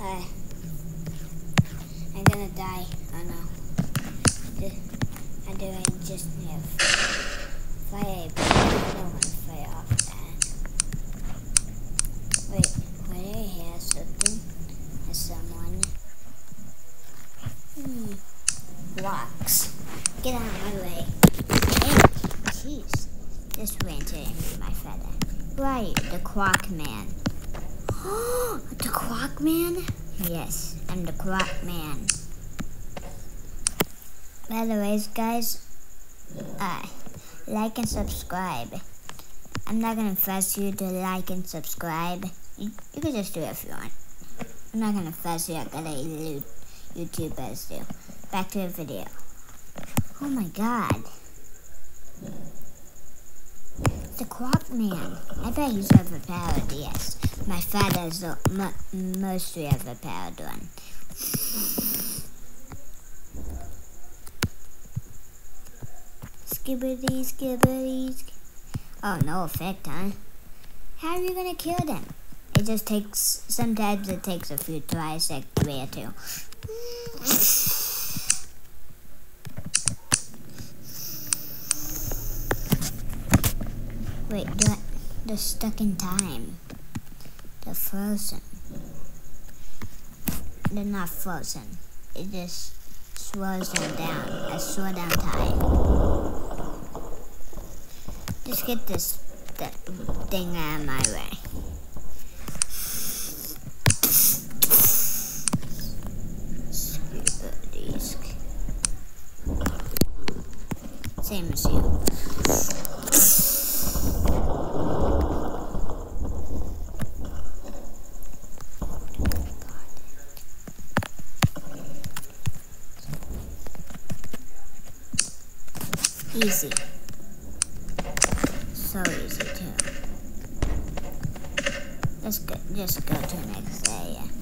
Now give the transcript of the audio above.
Uh, I'm gonna die. Oh no. I do I just have fire, I want to fire off that. Wait, wait, I hear something? There's someone. Hmm. Blocks. Get out of my way. Jeez. This ran into my feather. Right, the Quack Man. the Quack Man? Yes, I'm the Quack Man. By the way, guys, uh, like and subscribe. I'm not gonna force you to like and subscribe. You, you can just do it if you want. I'm not gonna force you like other YouTubers do. Back to the video. Oh my god. The Quack Man. I bet he's overpowered, yes. My father's the mostly overpowered one. Skibidi, skibidi, sk Oh, no effect, huh? How are you gonna kill them? It just takes, sometimes it takes a few tries, like three or two. Wait, I, they're stuck in time. They're frozen. They're not frozen. It just slows them down. A slow down time. Just get this thing out of my way. Same as you. Easy. So easy too. Let's go, just go to the next day.